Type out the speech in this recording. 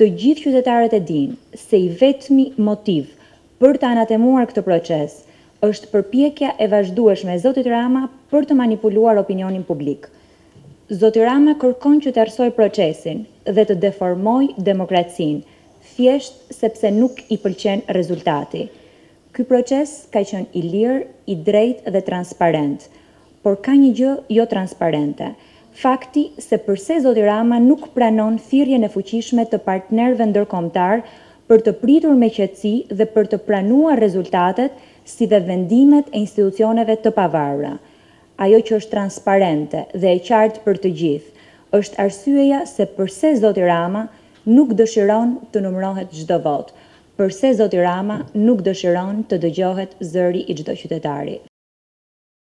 Të gjithë qytetarët e dinë se i vetmi motiv për të anatemuar këtë proces është përpjekja e vazhdueshme e zotit Rama për të manipuluar opinionin publik. Zoti Rama kërkon që të errësojë procesin dhe të deformojë demokracinë thjesht sepse nuk i pëlqen rezultati. Ky proces ka qenë i lirë, i drejtë dhe transparent. Por ka një gjë jo transparente, fakti se përse zoti Rama nuk pranon thirrjen e fuqishme të partnerëve ndërkombëtarë për të pritur me qetësi dhe për të pranuar rezultatet si dhe vendimet e institucioneve të pavarura. Ajo që është transparente dhe e qartë për të gjithë, është arsyeja se përse zoti Rama nuk dëshiron të numërohet çdo votë, përse zoti Rama nuk dëshiron të dëgjohet zëri i çdo qytetari.